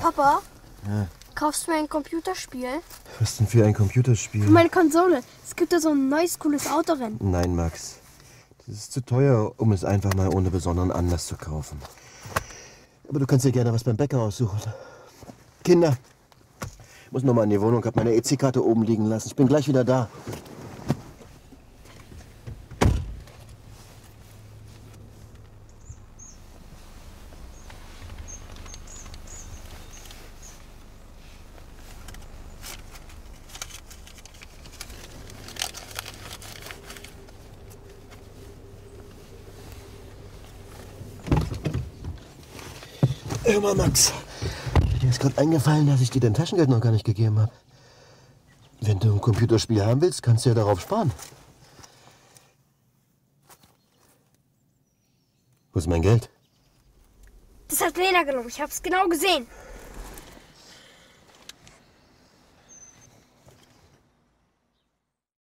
Papa, Ja. kaufst du mir ein Computerspiel? Was denn für ein Computerspiel? Meine Konsole. Es gibt da so ein neues, cooles Autorennen. Nein, Max. Das ist zu teuer, um es einfach mal ohne besonderen Anlass zu kaufen. Aber du kannst dir gerne was beim Bäcker aussuchen. Kinder, ich muss noch mal in die Wohnung, hab meine EC-Karte oben liegen lassen. Ich bin gleich wieder da. Hör mal, Max. Mir ist gerade eingefallen, dass ich dir dein Taschengeld noch gar nicht gegeben habe. Wenn du ein Computerspiel haben willst, kannst du ja darauf sparen. Wo ist mein Geld? Das hat Lena genommen. Ich hab's genau gesehen.